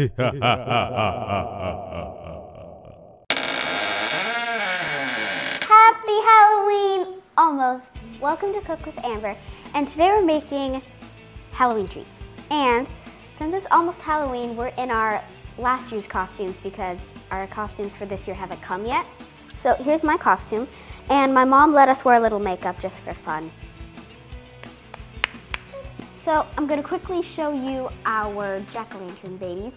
Happy Halloween! Almost. Welcome to Cook with Amber. And today we're making Halloween treats. And since it's almost Halloween, we're in our last year's costumes because our costumes for this year haven't come yet. So here's my costume. And my mom let us wear a little makeup just for fun. So I'm gonna quickly show you our jack-o'-lantern babies.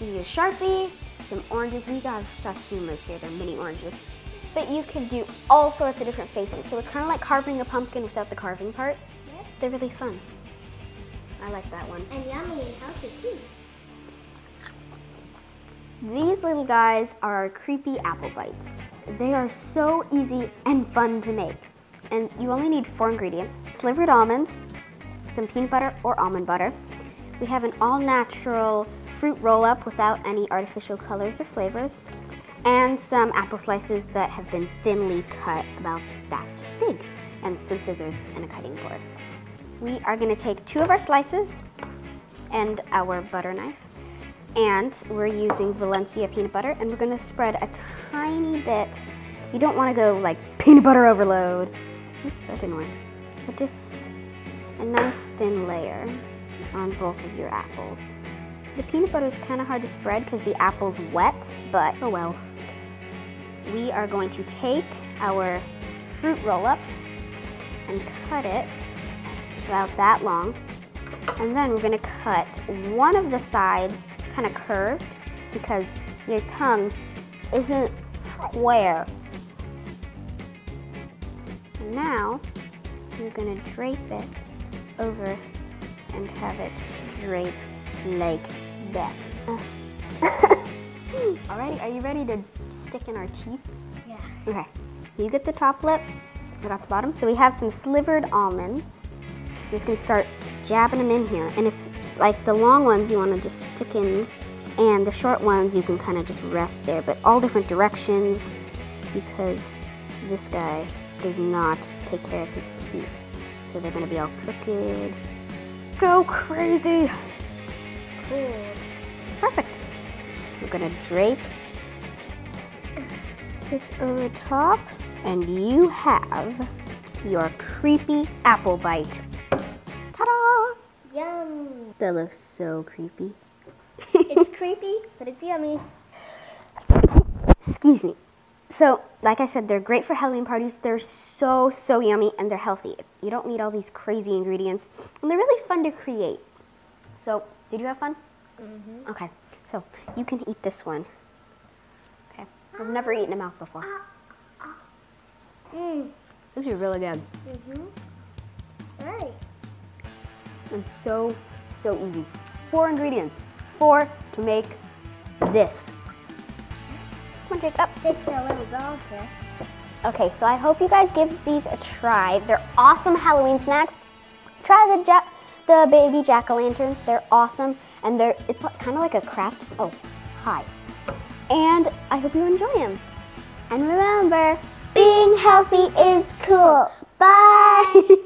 We need a Sharpie, some oranges. We got Satsumas here, they're mini oranges. But you can do all sorts of different faces. So it's kind of like carving a pumpkin without the carving part. Yep. They're really fun. I like that one. And yummy and healthy too. These little guys are creepy apple bites. They are so easy and fun to make. And you only need four ingredients. Slivered almonds, some peanut butter or almond butter. We have an all-natural fruit roll-up without any artificial colors or flavors. And some apple slices that have been thinly cut about that big. And some scissors and a cutting board. We are gonna take two of our slices and our butter knife and we're using Valencia peanut butter and we're gonna spread a tiny bit. You don't wanna go like peanut butter overload. Oops, that didn't work. But just a nice thin layer on both of your apples. The peanut butter is kind of hard to spread because the apple's wet, but oh well. We are going to take our fruit roll up and cut it about that long. And then we're gonna cut one of the sides kind of curved because your tongue isn't square. And now you're gonna drape it over and have it drape like that. All right, are you ready to stick in our teeth? Yeah. Okay, you get the top lip, I got the bottom. So we have some slivered almonds. You're just gonna start jabbing them in here. And if, like the long ones, you wanna just stick in, and the short ones, you can kind of just rest there, but all different directions, because this guy does not take care of his teeth. So they're gonna be all crooked. Go crazy! Cool. Perfect. We're gonna drape this over top, and you have your creepy apple bite. Ta-da! Yum. That looks so creepy. it's creepy, but it's yummy. Excuse me. So, like I said, they're great for Halloween parties. They're so, so yummy and they're healthy. You don't need all these crazy ingredients. And they're really fun to create. So, did you have fun? Mm-hmm. Okay, so you can eat this one. Okay, I've never eaten a mouth before. Mm. These are really good Mm-hmm. Right. and so, so easy. Four ingredients. Four to make this. Come on, Jacob. Take for a little dog here. Okay, so I hope you guys give these a try. They're awesome Halloween snacks. Try the ja- the baby jack o' lanterns. They're awesome, and they're it's kind of like a craft. Oh, hi. And I hope you enjoy them. And remember, being healthy is cool. Bye.